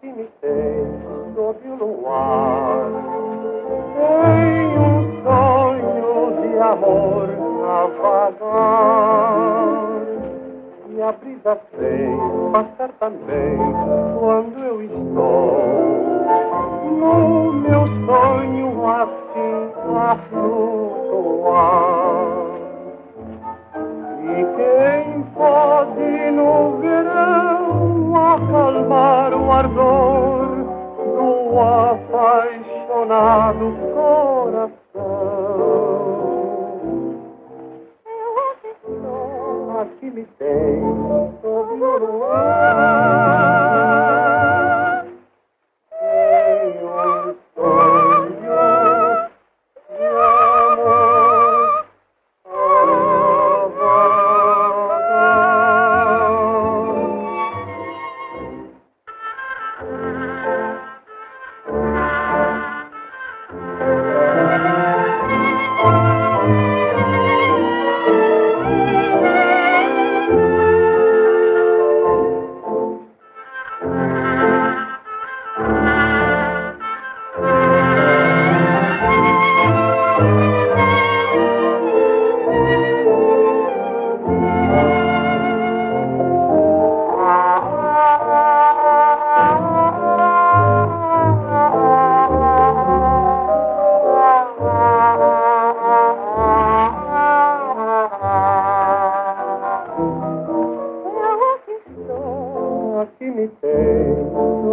que me fez sob o luar. Tenho um sonho de amor a vagar. E a brisa fez passar também quando eu estou ardor do apaixonado coração. Eu acho que só a timidez do luar. que me oh.